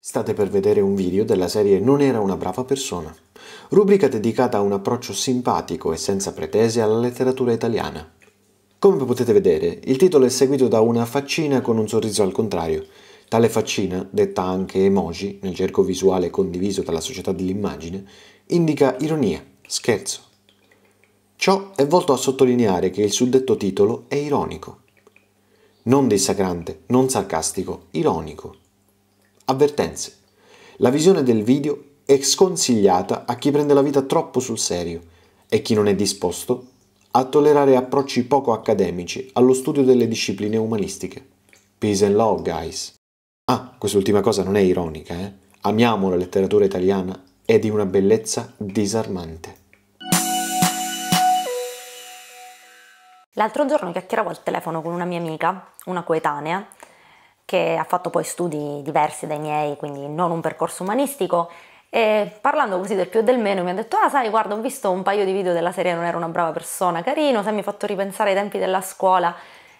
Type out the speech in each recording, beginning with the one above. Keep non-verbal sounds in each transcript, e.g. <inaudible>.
State per vedere un video della serie Non era una brava persona, rubrica dedicata a un approccio simpatico e senza pretese alla letteratura italiana. Come potete vedere, il titolo è seguito da una faccina con un sorriso al contrario. Tale faccina, detta anche emoji nel gergo visuale condiviso dalla società dell'immagine, indica ironia, scherzo. Ciò è volto a sottolineare che il suddetto titolo è ironico. Non dissacrante, non sarcastico, ironico. Avvertenze. La visione del video è sconsigliata a chi prende la vita troppo sul serio e chi non è disposto a tollerare approcci poco accademici allo studio delle discipline umanistiche. Peace and love, guys. Ah, quest'ultima cosa non è ironica, eh? Amiamo la letteratura italiana, è di una bellezza disarmante. L'altro giorno chiacchieravo al telefono con una mia amica, una coetanea, che ha fatto poi studi diversi dai miei, quindi non un percorso umanistico, e parlando così del più e del meno mi ha detto, ah sai, guarda, ho visto un paio di video della serie Non era una brava persona, carino, sai, mi ha fatto ripensare ai tempi della scuola.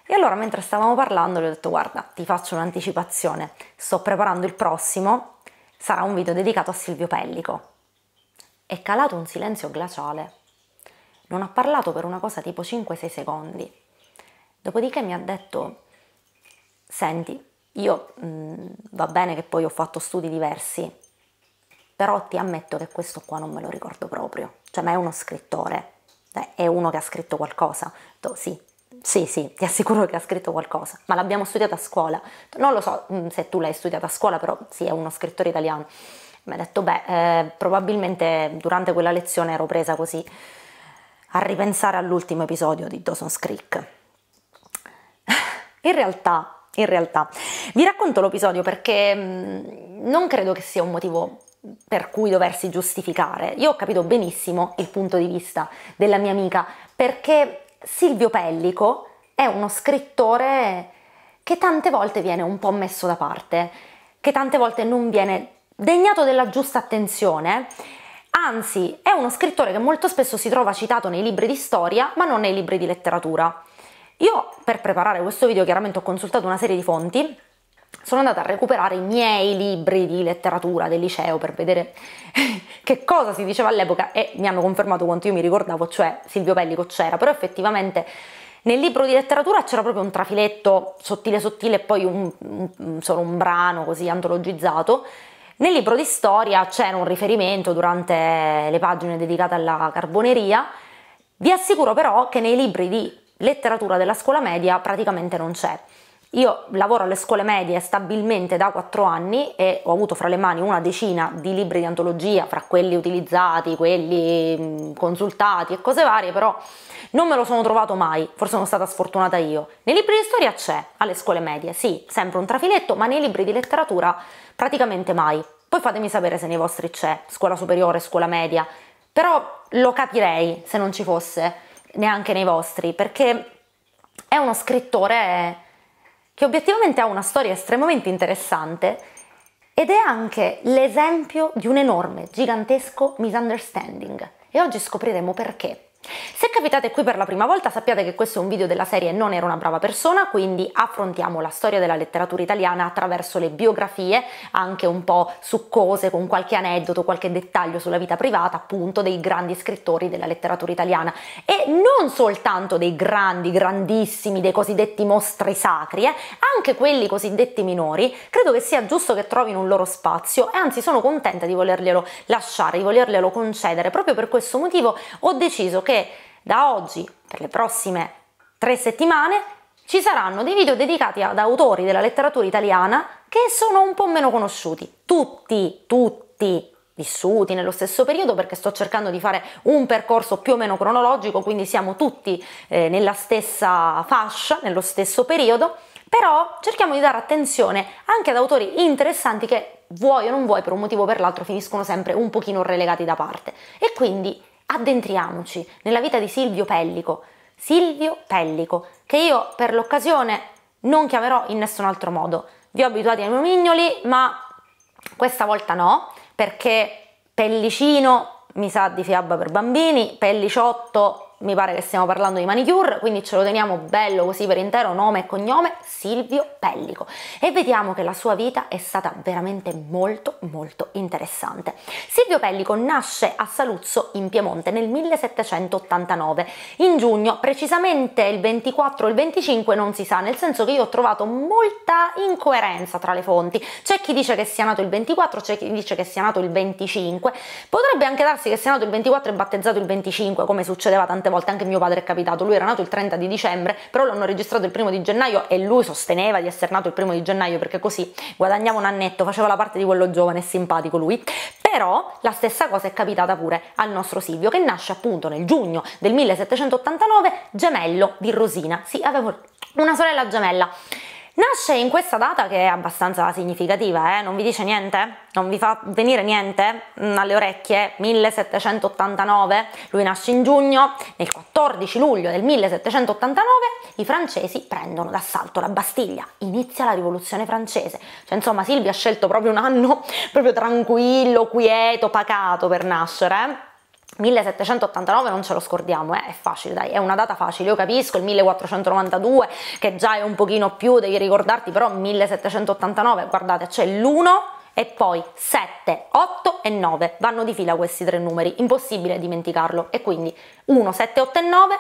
E allora mentre stavamo parlando gli ho detto, guarda, ti faccio un'anticipazione, sto preparando il prossimo, sarà un video dedicato a Silvio Pellico. È calato un silenzio glaciale. Non ha parlato per una cosa tipo 5-6 secondi. Dopodiché mi ha detto, senti, io mh, mm, va bene che poi ho fatto studi diversi, però ti ammetto che questo qua non me lo ricordo proprio. Cioè, ma è uno scrittore, eh, è uno che ha scritto qualcosa. Detto, sì, sì, sì, ti assicuro che ha scritto qualcosa, ma l'abbiamo studiato a scuola. Non lo so mm, se tu l'hai studiato a scuola, però sì, è uno scrittore italiano. Mi ha detto, beh, eh, probabilmente durante quella lezione ero presa così a ripensare all'ultimo episodio di Dawson's Creek. <laughs> In realtà in realtà. Vi racconto l'episodio perché mm, non credo che sia un motivo per cui doversi giustificare. Io ho capito benissimo il punto di vista della mia amica perché Silvio Pellico è uno scrittore che tante volte viene un po' messo da parte, che tante volte non viene degnato della giusta attenzione. Anzi, è uno scrittore che molto spesso si trova citato nei libri di storia, ma non nei libri di letteratura. Io per preparare questo video chiaramente ho consultato una serie di fonti, sono andata a recuperare i miei libri di letteratura del liceo per vedere <laughs> che cosa si diceva all'epoca e mi hanno confermato quanto io mi ricordavo, cioè Silvio Pellico c'era, però effettivamente nel libro di letteratura c'era proprio un trafiletto sottile sottile e poi un, un, solo un brano così antologizzato. Nel libro di storia c'era un riferimento durante le pagine dedicate alla carboneria. Vi assicuro però che nei libri di letteratura della scuola media praticamente non c'è. Io lavoro alle scuole medie stabilmente da 4 anni e ho avuto fra le mani una decina di libri di antologia, fra quelli utilizzati, quelli consultati e cose varie, però non me lo sono trovato mai, forse sono stata sfortunata io. Nei libri di storia c'è, alle scuole medie, sì, sempre un trafiletto, ma nei libri di letteratura praticamente mai. Poi fatemi sapere se nei vostri c'è, scuola superiore, scuola media, però lo capirei se non ci fosse neanche nei vostri, perché è uno scrittore che obiettivamente ha una storia estremamente interessante ed è anche l'esempio di un enorme, gigantesco misunderstanding. E oggi scopriremo perché. Se capitate qui per la prima volta sappiate che questo è un video della serie Non era una brava persona, quindi affrontiamo la storia della letteratura italiana attraverso le biografie, anche un po' succose, con qualche aneddoto, qualche dettaglio sulla vita privata appunto dei grandi scrittori della letteratura italiana. E non soltanto dei grandi, grandissimi, dei cosiddetti mostri sacri, eh, anche quelli cosiddetti minori, credo che sia giusto che trovino un loro spazio e anzi sono contenta di volerglielo lasciare, di volerglielo concedere, proprio per questo motivo ho deciso che da oggi per le prossime tre settimane ci saranno dei video dedicati ad autori della letteratura italiana che sono un po' meno conosciuti. Tutti, tutti vissuti nello stesso periodo perché sto cercando di fare un percorso più o meno cronologico, quindi siamo tutti eh, nella stessa fascia, nello stesso periodo, però cerchiamo di dare attenzione anche ad autori interessanti che vuoi o non vuoi per un motivo o per l'altro finiscono sempre un pochino relegati da parte. E quindi addentriamoci nella vita di Silvio Pellico. Silvio Pellico, che io per l'occasione non chiamerò in nessun altro modo. Vi ho abituati ai nomignoli, ma questa volta no, perché Pellicino mi sa di fiaba per bambini, Pelliciotto mi pare che stiamo parlando di manicure, quindi ce lo teniamo bello così per intero, nome e cognome, Silvio Pellico. E vediamo che la sua vita è stata veramente molto molto interessante. Silvio Pellico nasce a Saluzzo in Piemonte nel 1789, in giugno, precisamente il 24 o il 25 non si sa, nel senso che io ho trovato molta incoerenza tra le fonti. C'è chi dice che sia nato il 24, c'è chi dice che sia nato il 25. Potrebbe anche darsi che sia nato il 24 e battezzato il 25, come succedeva tante volte, anche mio padre è capitato. Lui era nato il 30 di dicembre, però l'hanno registrato il primo di gennaio e lui sosteneva di essere nato il primo di gennaio perché così guadagnava un annetto, faceva la parte di quello giovane e simpatico lui. Però la stessa cosa è capitata pure al nostro Silvio, che nasce appunto nel giugno del 1789, gemello di Rosina. Sì, avevo una sorella gemella. Nasce in questa data che è abbastanza significativa, eh? non vi dice niente? Non vi fa venire niente mm, alle orecchie? 1789, lui nasce in giugno, nel 14 luglio del 1789 i francesi prendono d'assalto la Bastiglia, inizia la rivoluzione francese, cioè insomma Silvia ha scelto proprio un anno <laughs> proprio tranquillo, quieto, pacato per nascere, eh? 1789 non ce lo scordiamo, eh? è facile, dai, è una data facile, io capisco il 1492 che già è un pochino più, devi ricordarti, però 1789, guardate, c'è l'1 e poi 7, 8 e 9, vanno di fila questi tre numeri, impossibile dimenticarlo, e quindi 1, 7, 8 e 9,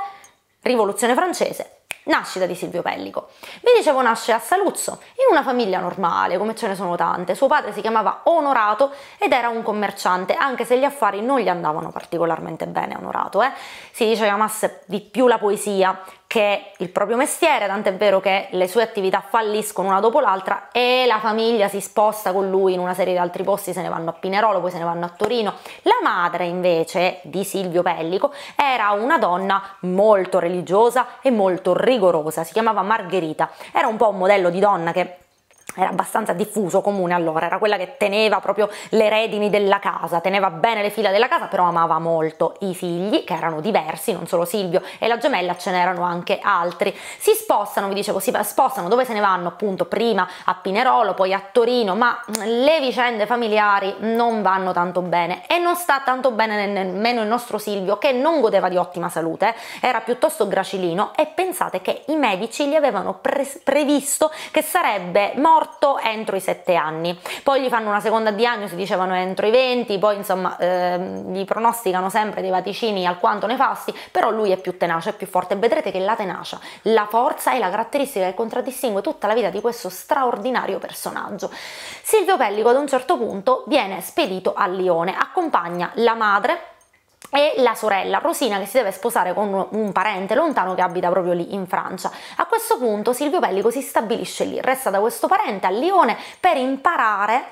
rivoluzione francese, Nascita di Silvio Pellico. Vi dicevo nasce a Saluzzo, in una famiglia normale, come ce ne sono tante. Suo padre si chiamava Onorato ed era un commerciante, anche se gli affari non gli andavano particolarmente bene Onorato. Eh? Si dice che amasse di più la poesia, che il proprio mestiere, tant'è vero che le sue attività falliscono una dopo l'altra e la famiglia si sposta con lui in una serie di altri posti, se ne vanno a Pinerolo, poi se ne vanno a Torino. La madre invece di Silvio Pellico era una donna molto religiosa e molto rigorosa, si chiamava Margherita, era un po' un modello di donna che era abbastanza diffuso, comune allora, era quella che teneva proprio le redini della casa, teneva bene le fila della casa, però amava molto i figli, che erano diversi, non solo Silvio e la gemella, ce n'erano anche altri. Si spostano, vi dicevo, si spostano dove se ne vanno appunto prima a Pinerolo, poi a Torino, ma le vicende familiari non vanno tanto bene e non sta tanto bene nemmeno il nostro Silvio che non godeva di ottima salute, era piuttosto gracilino e pensate che i medici gli avevano pre previsto che sarebbe morto morto entro i 7 anni. Poi gli fanno una seconda diagnosi, dicevano entro i 20, poi insomma eh, gli pronosticano sempre dei vaticini alquanto nefasti, però lui è più tenace, è più forte. Vedrete che la tenacia, la forza è la caratteristica che contraddistingue tutta la vita di questo straordinario personaggio. Silvio Pellico ad un certo punto viene spedito a Lione, accompagna la madre e la sorella Rosina che si deve sposare con un parente lontano che abita proprio lì in Francia. A questo punto Silvio Pellico si stabilisce lì, resta da questo parente a Lione per imparare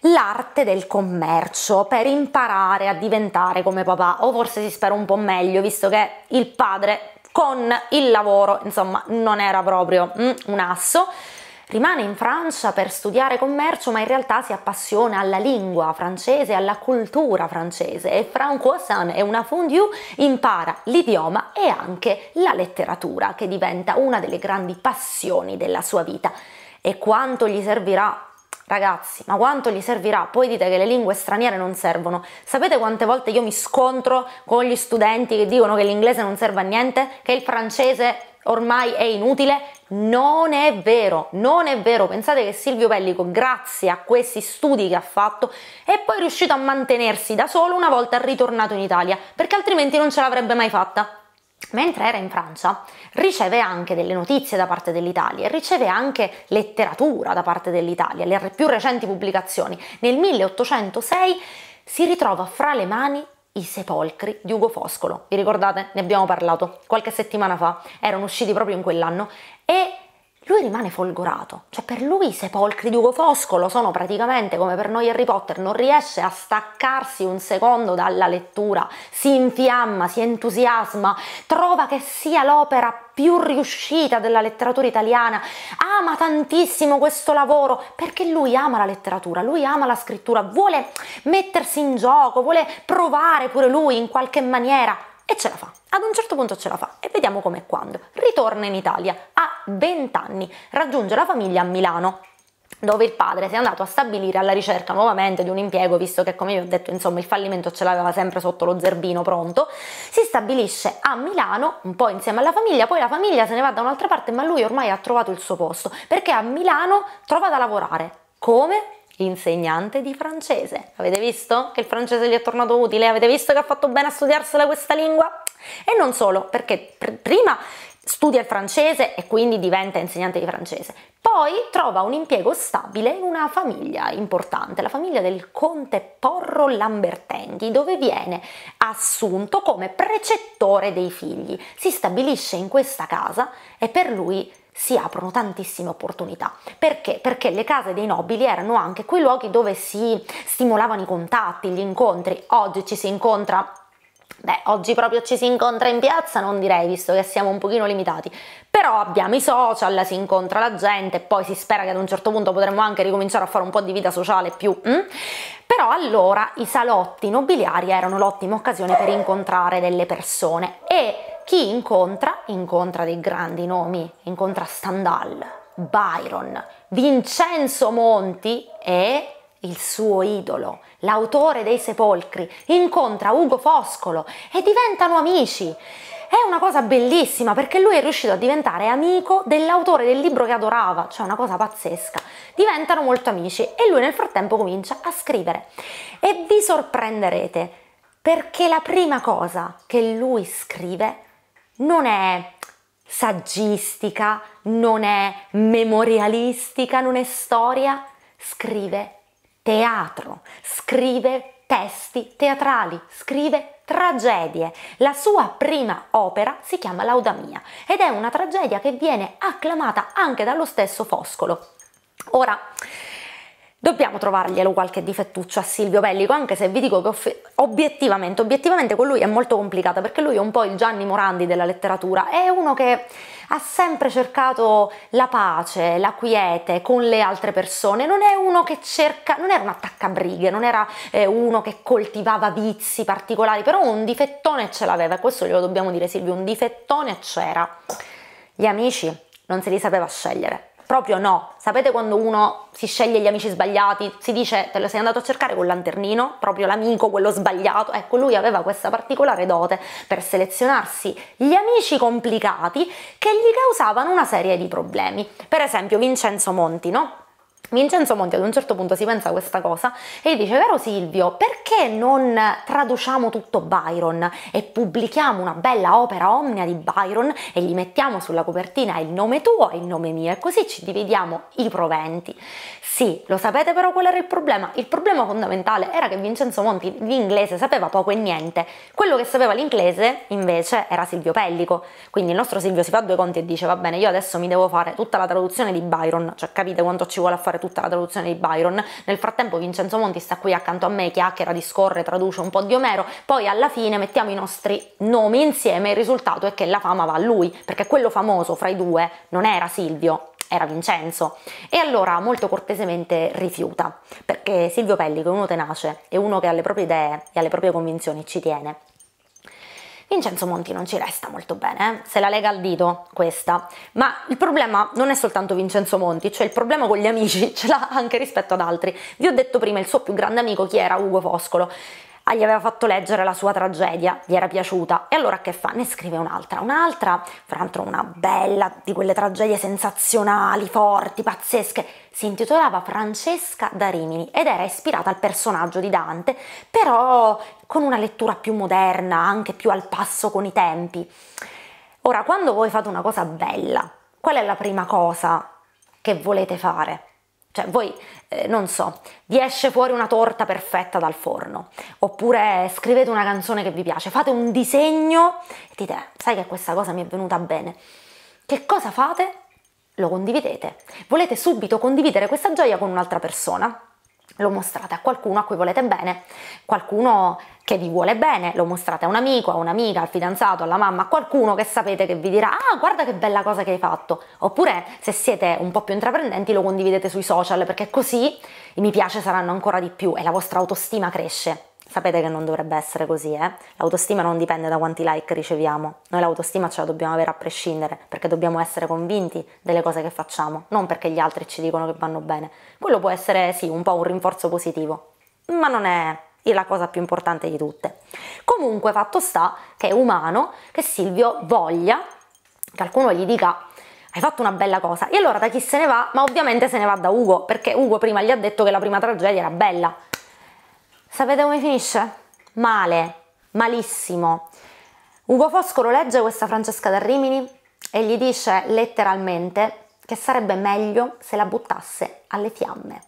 l'arte del commercio, per imparare a diventare come papà o forse si spera un po' meglio visto che il padre con il lavoro insomma non era proprio mm, un asso rimane in Francia per studiare commercio, ma in realtà si appassiona alla lingua francese, alla cultura francese e Francoissin è una fondue, impara l'idioma e anche la letteratura, che diventa una delle grandi passioni della sua vita. E quanto gli servirà Ragazzi, ma quanto gli servirà? Poi dite che le lingue straniere non servono. Sapete quante volte io mi scontro con gli studenti che dicono che l'inglese non serve a niente, che il francese ormai è inutile? Non è vero, non è vero. Pensate che Silvio Pellico, grazie a questi studi che ha fatto, è poi riuscito a mantenersi da solo una volta ritornato in Italia, perché altrimenti non ce l'avrebbe mai fatta. Mentre era in Francia, riceve anche delle notizie da parte dell'Italia e riceve anche letteratura da parte dell'Italia, le più recenti pubblicazioni. Nel 1806 si ritrova fra le mani i sepolcri di Ugo Foscolo. Vi ricordate? Ne abbiamo parlato qualche settimana fa, erano usciti proprio in quell'anno e lui rimane folgorato, cioè per lui i sepolcri di Ugo Foscolo sono praticamente come per noi Harry Potter, non riesce a staccarsi un secondo dalla lettura, si infiamma, si entusiasma, trova che sia l'opera più riuscita della letteratura italiana, ama tantissimo questo lavoro perché lui ama la letteratura, lui ama la scrittura, vuole mettersi in gioco, vuole provare pure lui in qualche maniera e ce la fa. Ad un certo punto ce la fa e vediamo come e quando. Ritorna in Italia a 20 anni, raggiunge la famiglia a Milano. dove il padre si è andato a stabilire alla ricerca nuovamente di un impiego, visto che come vi ho detto insomma il fallimento ce l'aveva sempre sotto lo zerbino pronto, si stabilisce a Milano un po' insieme alla famiglia, poi la famiglia se ne va da un'altra parte, ma lui ormai ha trovato il suo posto, perché a Milano trova da lavorare. Come? Insegnante di francese. Avete visto che il francese gli è tornato utile? Avete visto che ha fatto bene a studiarsela questa lingua? E non solo, perché pr- prima studia il francese e quindi diventa insegnante di francese. Poi trova un impiego stabile in una famiglia importante, la famiglia del conte Porro Lambertenghi, dove viene assunto come precettore dei figli. Si stabilisce in questa casa e per lui si aprono tantissime opportunità. Perché? Perché le case dei nobili erano anche quei luoghi dove si stimolavano i contatti, gli incontri. Oggi ci si incontra Beh, oggi proprio ci si incontra in piazza, non direi, visto che siamo un pochino limitati. Però abbiamo i social, si incontra la gente, poi si spera che ad un certo punto potremmo anche ricominciare a fare un po' di vita sociale più. Mm? Però allora i salotti nobiliari erano l'ottima occasione per incontrare delle persone e chi incontra, incontra dei grandi nomi, incontra Stendhal, Byron, Vincenzo Monti e il suo idolo, l'autore dei sepolcri, incontra Ugo Foscolo e diventano amici. È una cosa bellissima perché lui è riuscito a diventare amico dell'autore del libro che adorava, cioè una cosa pazzesca. Diventano molto amici e lui nel frattempo comincia a scrivere. E vi sorprenderete perché la prima cosa che lui scrive non è saggistica, non è memorialistica, non è storia, scrive teatro, scrive testi teatrali, scrive tragedie. La sua prima opera si chiama Laudamia ed è una tragedia che viene acclamata anche dallo stesso Foscolo. Ora, Dobbiamo trovarglielo qualche difettuccio a Silvio Pellico, anche se vi dico che obiettivamente, obiettivamente con lui è molto complicata, perché lui è un po' il Gianni Morandi della letteratura, è uno che ha sempre cercato la pace, la quiete con le altre persone, non è uno che cerca, non era un attaccabrighe, non era eh, uno che coltivava vizi particolari, però un difettone ce l'aveva, questo glielo dobbiamo dire Silvio, un difettone c'era. Gli amici non se li sapeva scegliere Proprio no. Sapete quando uno si sceglie gli amici sbagliati, si dice te lo sei andato a cercare col lanternino, proprio l'amico, quello sbagliato. Ecco, lui aveva questa particolare dote per selezionarsi gli amici complicati che gli causavano una serie di problemi. Per esempio Vincenzo Monti, no? Vincenzo Monti ad un certo punto si pensa a questa cosa e gli dice, vero Silvio, perché non traduciamo tutto Byron e pubblichiamo una bella opera omnia di Byron e gli mettiamo sulla copertina il nome tuo e il nome mio e così ci dividiamo i proventi. Sì, lo sapete però qual era il problema? Il problema fondamentale era che Vincenzo Monti l'inglese sapeva poco e niente. Quello che sapeva l'inglese invece era Silvio Pellico. Quindi il nostro Silvio si fa due conti e dice va bene, io adesso mi devo fare tutta la traduzione di Byron, cioè capite quanto ci vuole a fare tutta la traduzione di Byron. Nel frattempo Vincenzo Monti sta qui accanto a me, chiacchiera, discorre, traduce un po' di Omero, poi alla fine mettiamo i nostri nomi insieme e il risultato è che la fama va a lui, perché quello famoso fra i due non era Silvio, era Vincenzo e allora molto cortesemente rifiuta perché Silvio Pellico è uno tenace e uno che alle proprie idee e alle proprie convinzioni ci tiene. Vincenzo Monti non ci resta molto bene, eh? se la lega al dito questa, ma il problema non è soltanto Vincenzo Monti, cioè il problema con gli amici <laughs> ce l'ha anche rispetto ad altri. Vi ho detto prima il suo più grande amico chi era Ugo Foscolo gli aveva fatto leggere la sua tragedia, gli era piaciuta e allora che fa? Ne scrive un'altra, un'altra, fra l'altro una bella di quelle tragedie sensazionali, forti, pazzesche, si intitolava Francesca da Rimini ed era ispirata al personaggio di Dante, però con una lettura più moderna, anche più al passo con i tempi. Ora, quando voi fate una cosa bella, qual è la prima cosa che volete fare? Cioè voi, eh, non so, vi esce fuori una torta perfetta dal forno, oppure scrivete una canzone che vi piace, fate un disegno e dite, sai che questa cosa mi è venuta bene. Che cosa fate? Lo condividete. Volete subito condividere questa gioia con un'altra persona? Lo mostrate a qualcuno a cui volete bene, qualcuno che vi vuole bene, lo mostrate a un amico, a un'amica, al fidanzato, alla mamma, a qualcuno che sapete che vi dirà ah guarda che bella cosa che hai fatto, oppure se siete un po' più intraprendenti lo condividete sui social perché così i mi piace saranno ancora di più e la vostra autostima cresce Sapete che non dovrebbe essere così, eh? L'autostima non dipende da quanti like riceviamo. Noi l'autostima ce la dobbiamo avere a prescindere, perché dobbiamo essere convinti delle cose che facciamo, non perché gli altri ci dicono che vanno bene. Quello può essere sì, un po' un rinforzo positivo, ma non è la cosa più importante di tutte. Comunque fatto sta che è umano che Silvio voglia che qualcuno gli dica hai fatto una bella cosa. E allora da chi se ne va? Ma ovviamente se ne va da Ugo, perché Ugo prima gli ha detto che la prima tragedia era bella. Sapete come finisce? Male, malissimo. Ugo Foscolo legge questa Francesca da Rimini e gli dice letteralmente che sarebbe meglio se la buttasse alle fiamme.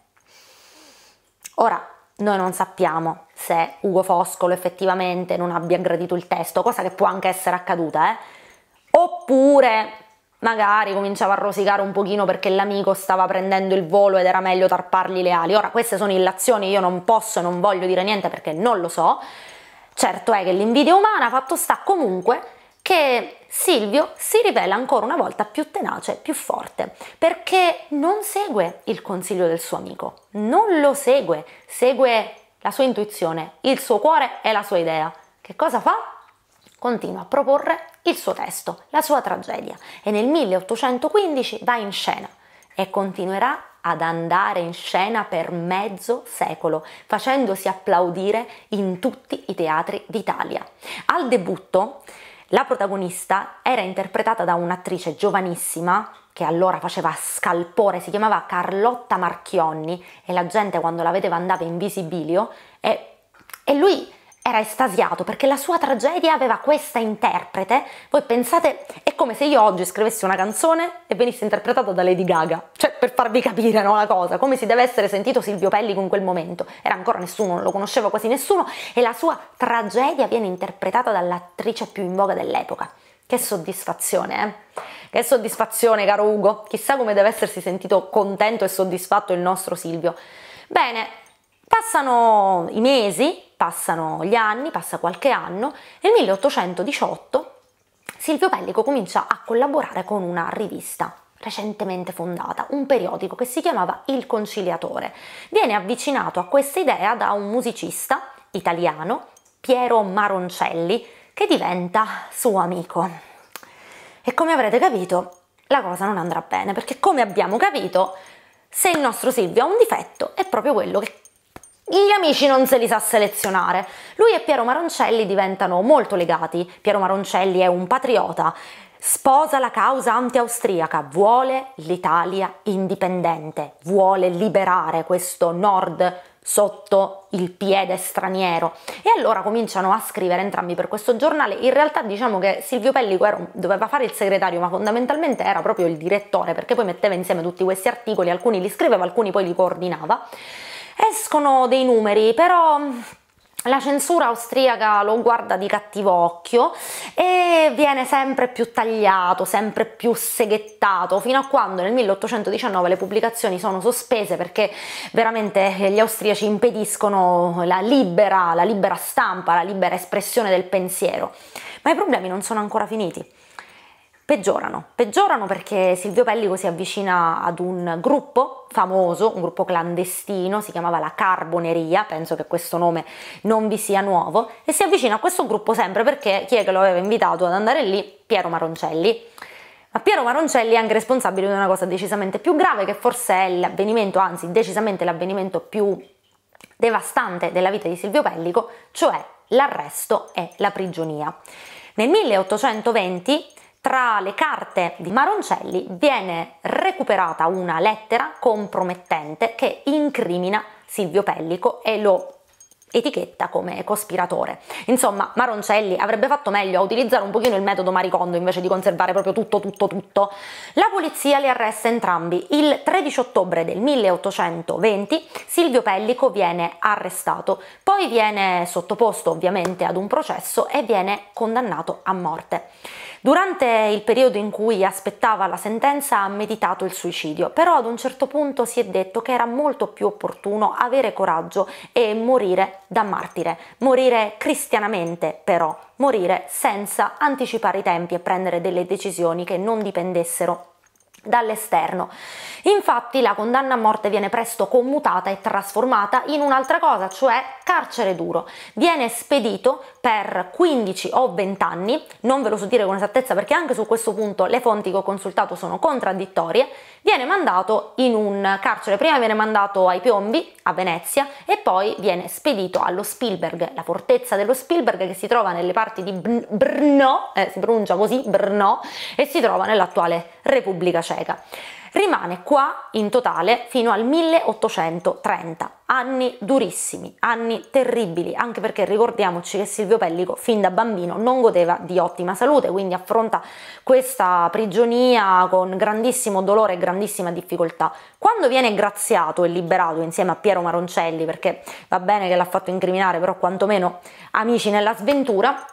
Ora, noi non sappiamo se Ugo Foscolo effettivamente non abbia gradito il testo, cosa che può anche essere accaduta, eh? Oppure magari cominciava a rosicare un pochino perché l'amico stava prendendo il volo ed era meglio tarpargli le ali. Ora queste sono illazioni, io non posso non voglio dire niente perché non lo so. Certo è che l'invidia umana, fatto sta comunque che Silvio si rivela ancora una volta più tenace, più forte, perché non segue il consiglio del suo amico, non lo segue, segue la sua intuizione, il suo cuore e la sua idea. Che cosa fa? Continua a proporre il suo testo, la sua tragedia e nel 1815 va in scena e continuerà ad andare in scena per mezzo secolo, facendosi applaudire in tutti i teatri d'Italia. Al debutto la protagonista era interpretata da un'attrice giovanissima che allora faceva scalpore, si chiamava Carlotta Marchionni e la gente quando la vedeva andava in visibilio e, e lui era estasiato perché la sua tragedia aveva questa interprete. Voi pensate, è come se io oggi scrivessi una canzone e venisse interpretata da Lady Gaga, cioè per farvi capire no, la cosa, come si deve essere sentito Silvio Pellico in quel momento. Era ancora nessuno, non lo conosceva quasi nessuno e la sua tragedia viene interpretata dall'attrice più in voga dell'epoca. Che soddisfazione, eh? Che soddisfazione, caro Ugo. Chissà come deve essersi sentito contento e soddisfatto il nostro Silvio. Bene, passano i mesi, Passano gli anni, passa qualche anno, nel 1818 Silvio Pellico comincia a collaborare con una rivista recentemente fondata, un periodico che si chiamava Il Conciliatore. Viene avvicinato a questa idea da un musicista italiano, Piero Maroncelli, che diventa suo amico. E come avrete capito, la cosa non andrà bene, perché come abbiamo capito, se il nostro Silvio ha un difetto, è proprio quello che gli amici non se li sa selezionare. Lui e Piero Maroncelli diventano molto legati. Piero Maroncelli è un patriota, sposa la causa anti-austriaca, vuole l'Italia indipendente, vuole liberare questo nord sotto il piede straniero. E allora cominciano a scrivere entrambi per questo giornale. In realtà diciamo che Silvio Pellico era, doveva fare il segretario ma fondamentalmente era proprio il direttore perché poi metteva insieme tutti questi articoli alcuni li scriveva alcuni poi li coordinava Escono dei numeri, però la censura austriaca lo guarda di cattivo occhio e viene sempre più tagliato, sempre più seghettato, fino a quando nel 1819 le pubblicazioni sono sospese perché veramente gli austriaci impediscono la libera, la libera stampa, la libera espressione del pensiero. Ma i problemi non sono ancora finiti peggiorano. Peggiorano perché Silvio Pellico si avvicina ad un gruppo famoso, un gruppo clandestino, si chiamava la Carboneria, penso che questo nome non vi sia nuovo, e si avvicina a questo gruppo sempre perché chi è che lo aveva invitato ad andare lì? Piero Maroncelli. Ma Piero Maroncelli è anche responsabile di una cosa decisamente più grave, che forse è l'avvenimento, anzi decisamente l'avvenimento più devastante della vita di Silvio Pellico, cioè l'arresto e la prigionia. Nel 1820 tra le carte di Maroncelli viene recuperata una lettera compromettente che incrimina Silvio Pellico e lo etichetta come cospiratore. Insomma, Maroncelli avrebbe fatto meglio a utilizzare un pochino il metodo Maricondo invece di conservare proprio tutto, tutto, tutto. La polizia li arresta entrambi. Il 13 ottobre del 1820 Silvio Pellico viene arrestato, poi viene sottoposto ovviamente ad un processo e viene condannato a morte. Durante il periodo in cui aspettava la sentenza ha meditato il suicidio, però ad un certo punto si è detto che era molto più opportuno avere coraggio e morire da martire, morire cristianamente però, morire senza anticipare i tempi e prendere delle decisioni che non dipendessero dall'esterno. Infatti la condanna a morte viene presto commutata e trasformata in un'altra cosa, cioè carcere duro. Viene spedito per 15 o 20 anni, non ve lo so dire con esattezza perché anche su questo punto le fonti che ho consultato sono contraddittorie, viene mandato in un carcere, prima viene mandato ai Piombi a Venezia e poi viene spedito allo Spielberg, la fortezza dello Spielberg che si trova nelle parti di Brno, eh, si pronuncia così, Brno, e si trova nell'attuale Repubblica Ceca. Rimane qua in totale fino al 1830, anni durissimi, anni terribili, anche perché ricordiamoci che Silvio Pellico fin da bambino non godeva di ottima salute, quindi affronta questa prigionia con grandissimo dolore e grandissima difficoltà. Quando viene graziato e liberato insieme a Piero Maroncelli, perché va bene che l'ha fatto incriminare, però quantomeno amici nella sventura,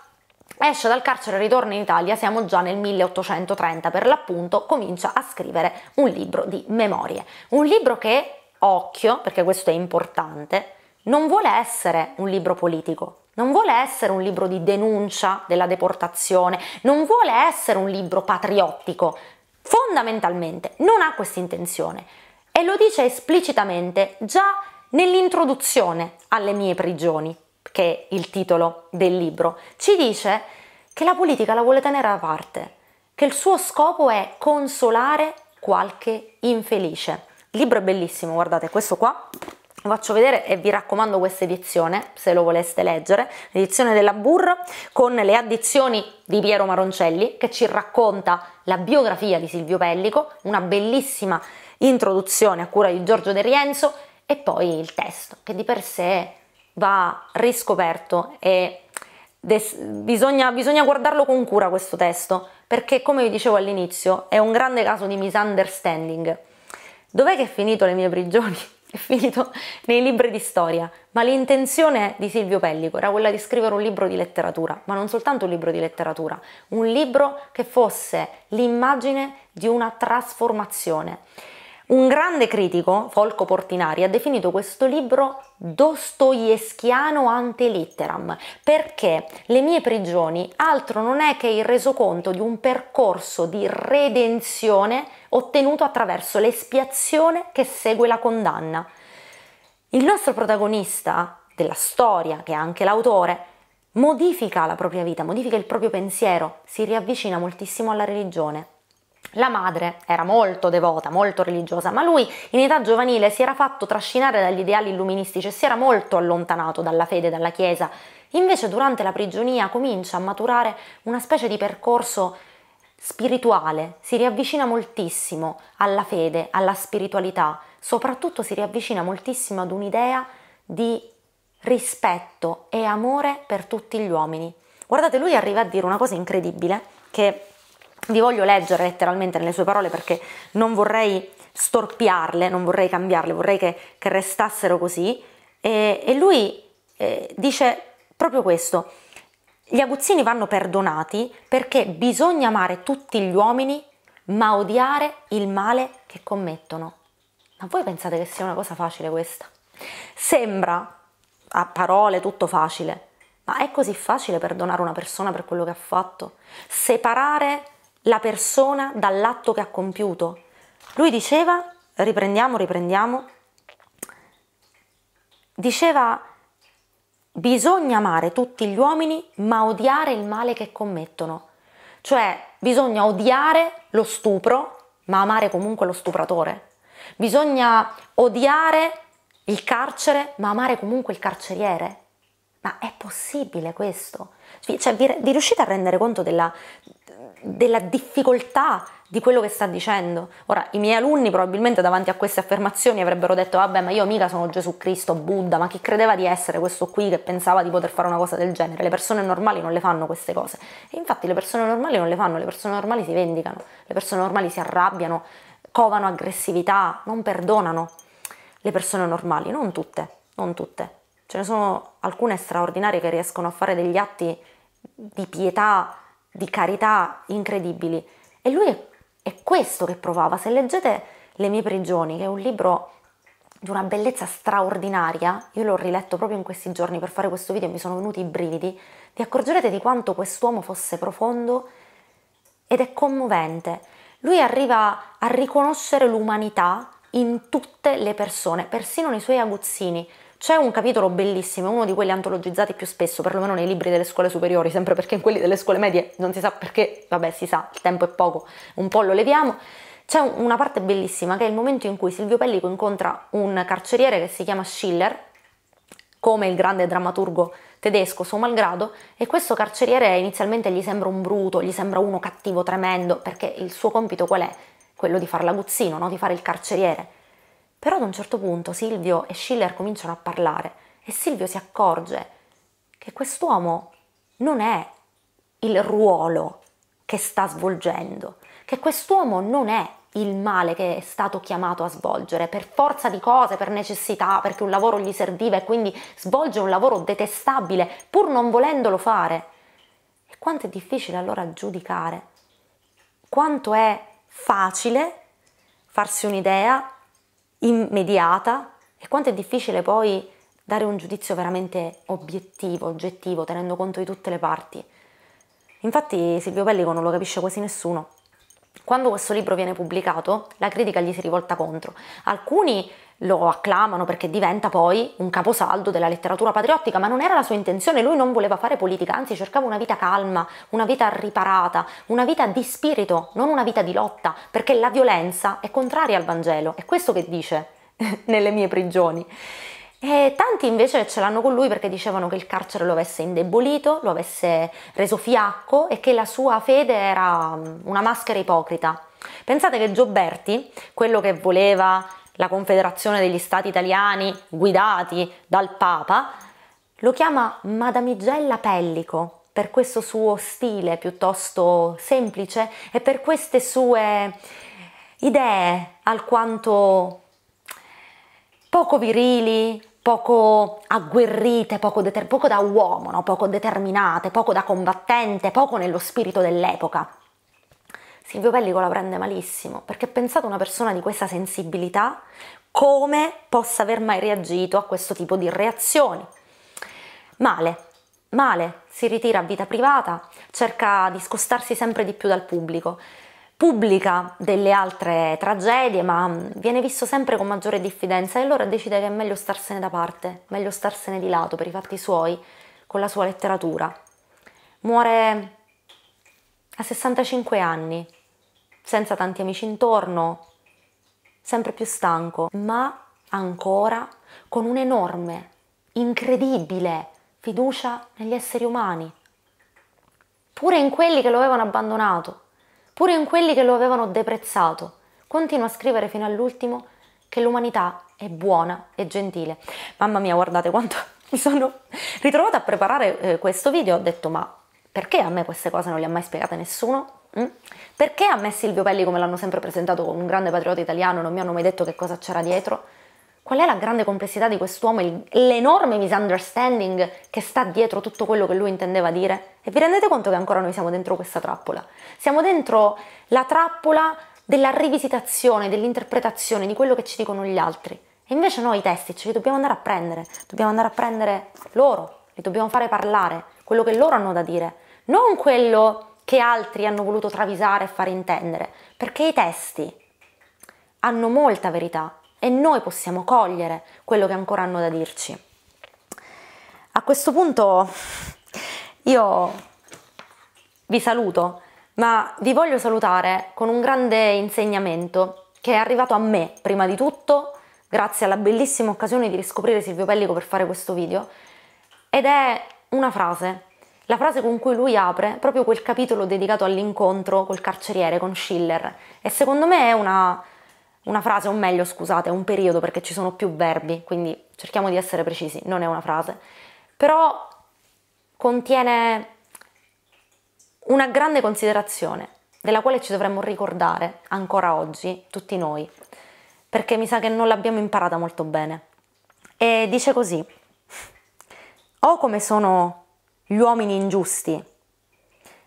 Esce dal carcere e ritorna in Italia, siamo già nel 1830 per l'appunto, comincia a scrivere un libro di memorie. Un libro che, occhio, perché questo è importante, non vuole essere un libro politico, non vuole essere un libro di denuncia della deportazione, non vuole essere un libro patriottico. Fondamentalmente non ha questa intenzione e lo dice esplicitamente già nell'introduzione alle mie prigioni che è il titolo del libro, ci dice che la politica la vuole tenere da parte, che il suo scopo è consolare qualche infelice. Il libro è bellissimo, guardate questo qua, lo faccio vedere e vi raccomando questa edizione se lo voleste leggere, l'edizione della Burr con le addizioni di Piero Maroncelli che ci racconta la biografia di Silvio Pellico, una bellissima introduzione a cura di Giorgio De Rienzo e poi il testo che di per sé va riscoperto e des- bisogna, bisogna guardarlo con cura questo testo, perché come vi dicevo all'inizio è un grande caso di misunderstanding. Dov'è che è finito le mie prigioni? <laughs> È finito nei libri di storia, ma l'intenzione di Silvio Pellico era quella di scrivere un libro di letteratura, ma non soltanto un libro di letteratura, un libro che fosse l'immagine di una trasformazione. Un grande critico, Folco Portinari, ha definito questo libro dostoevskiano ante litteram, perché le mie prigioni altro non è che il resoconto di un percorso di redenzione ottenuto attraverso l'espiazione che segue la condanna. Il nostro protagonista della storia, che è anche l'autore, modifica la propria vita, modifica il proprio pensiero, si riavvicina moltissimo alla religione la madre era molto devota, molto religiosa, ma lui in età giovanile si era fatto trascinare dagli ideali illuministici e si era molto allontanato dalla fede, dalla Chiesa. Invece durante la prigionia comincia a maturare una specie di percorso spirituale, si riavvicina moltissimo alla fede, alla spiritualità, soprattutto si riavvicina moltissimo ad un'idea di rispetto e amore per tutti gli uomini. Guardate, lui arriva a dire una cosa incredibile che vi voglio leggere letteralmente nelle sue parole perché non vorrei storpiarle, non vorrei cambiarle, vorrei che, che restassero così. E, e lui eh, dice proprio questo. Gli aguzzini vanno perdonati perché bisogna amare tutti gli uomini ma odiare il male che commettono. Ma voi pensate che sia una cosa facile questa? Sembra a parole tutto facile, ma è così facile perdonare una persona per quello che ha fatto? Separare la persona dall'atto che ha compiuto. Lui diceva, riprendiamo, riprendiamo, diceva bisogna amare tutti gli uomini ma odiare il male che commettono. Cioè bisogna odiare lo stupro ma amare comunque lo stupratore. Bisogna odiare il carcere ma amare comunque il carceriere. Ma è possibile questo? Cioè, vi, vi riuscite a rendere conto della, della difficoltà di quello che sta dicendo. Ora, i miei alunni probabilmente davanti a queste affermazioni avrebbero detto vabbè ma io mica sono Gesù Cristo, Buddha, ma chi credeva di essere questo qui che pensava di poter fare una cosa del genere? Le persone normali non le fanno queste cose. E infatti le persone normali non le fanno, le persone normali si vendicano, le persone normali si arrabbiano, covano aggressività, non perdonano. Le persone normali, non tutte, non tutte. Ce ne sono alcune straordinarie che riescono a fare degli atti di pietà di carità incredibili. E lui è, è questo che provava. Se leggete Le mie prigioni, che è un libro di una bellezza straordinaria, io l'ho riletto proprio in questi giorni per fare questo video e mi sono venuti i brividi, vi accorgerete di quanto quest'uomo fosse profondo ed è commovente. Lui arriva a riconoscere l'umanità in tutte le persone, persino nei suoi aguzzini. C'è un capitolo bellissimo, uno di quelli antologizzati più spesso, perlomeno nei libri delle scuole superiori, sempre perché in quelli delle scuole medie non si sa perché, vabbè si sa, il tempo è poco, un po' lo leviamo. C'è una parte bellissima che è il momento in cui Silvio Pellico incontra un carceriere che si chiama Schiller, come il grande drammaturgo tedesco suo malgrado, e questo carceriere inizialmente gli sembra un bruto, gli sembra uno cattivo tremendo, perché il suo compito qual è? Quello di fare l'aguzzino, no? di fare il carceriere. Però ad un certo punto Silvio e Schiller cominciano a parlare e Silvio si accorge che quest'uomo non è il ruolo che sta svolgendo, che quest'uomo non è il male che è stato chiamato a svolgere per forza di cose, per necessità, perché un lavoro gli serviva e quindi svolge un lavoro detestabile pur non volendolo fare. E quanto è difficile allora giudicare, quanto è facile farsi un'idea immediata e quanto è difficile poi dare un giudizio veramente obiettivo, oggettivo, tenendo conto di tutte le parti. Infatti Silvio Pellico non lo capisce quasi nessuno. Quando questo libro viene pubblicato, la critica gli si rivolta contro. Alcuni lo acclamano perché diventa poi un caposaldo della letteratura patriottica, ma non era la sua intenzione, lui non voleva fare politica, anzi cercava una vita calma, una vita riparata, una vita di spirito, non una vita di lotta, perché la violenza è contraria al Vangelo, è questo che dice <laughs> nelle mie prigioni. E tanti invece ce l'hanno con lui perché dicevano che il carcere lo avesse indebolito, lo avesse reso fiacco e che la sua fede era una maschera ipocrita. Pensate che Gioberti, quello che voleva la Confederazione degli Stati Italiani guidati dal Papa, lo chiama Madamigella Pellico per questo suo stile piuttosto semplice e per queste sue idee alquanto poco virili, poco agguerrite, poco, deter- poco da uomo, no? poco determinate, poco da combattente, poco nello spirito dell'epoca. Silvio Pellico la prende malissimo, perché pensate una persona di questa sensibilità come possa aver mai reagito a questo tipo di reazioni. Male, male, si ritira a vita privata, cerca di scostarsi sempre di più dal pubblico pubblica delle altre tragedie, ma viene visto sempre con maggiore diffidenza e allora decide che è meglio starsene da parte, meglio starsene di lato per i fatti suoi, con la sua letteratura. Muore a 65 anni, senza tanti amici intorno, sempre più stanco, ma ancora con un'enorme, incredibile fiducia negli esseri umani, pure in quelli che lo avevano abbandonato pure in quelli che lo avevano deprezzato. Continua a scrivere fino all'ultimo che l'umanità è buona e gentile. Mamma mia, guardate quanto <laughs> mi sono ritrovata a preparare eh, questo video, ho detto ma perché a me queste cose non le ha mai spiegate nessuno? Mm? Perché a me Silvio Pelli, come l'hanno sempre presentato come un grande patriota italiano, non mi hanno mai detto che cosa c'era dietro? Qual è la grande complessità di quest'uomo, l'enorme misunderstanding che sta dietro tutto quello che lui intendeva dire? E vi rendete conto che ancora noi siamo dentro questa trappola? Siamo dentro la trappola della rivisitazione, dell'interpretazione di quello che ci dicono gli altri. E invece noi i testi ce li dobbiamo andare a prendere, dobbiamo andare a prendere loro, li dobbiamo fare parlare, quello che loro hanno da dire, non quello che altri hanno voluto travisare e fare intendere, perché i testi hanno molta verità e noi possiamo cogliere quello che ancora hanno da dirci. A questo punto io vi saluto, ma vi voglio salutare con un grande insegnamento che è arrivato a me prima di tutto, grazie alla bellissima occasione di riscoprire Silvio Pellico per fare questo video, ed è una frase, la frase con cui lui apre proprio quel capitolo dedicato all'incontro col carceriere, con Schiller, e secondo me è una una frase, o meglio scusate, un periodo perché ci sono più verbi, quindi cerchiamo di essere precisi, non è una frase, però contiene una grande considerazione della quale ci dovremmo ricordare ancora oggi, tutti noi, perché mi sa che non l'abbiamo imparata molto bene. E dice così, o come sono gli uomini ingiusti,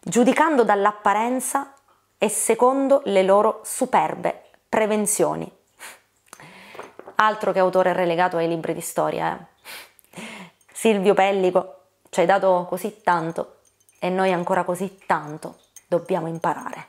giudicando dall'apparenza e secondo le loro superbe prevenzioni. Altro che autore relegato ai libri di storia. Eh. Silvio Pellico ci hai dato così tanto e noi ancora così tanto dobbiamo imparare.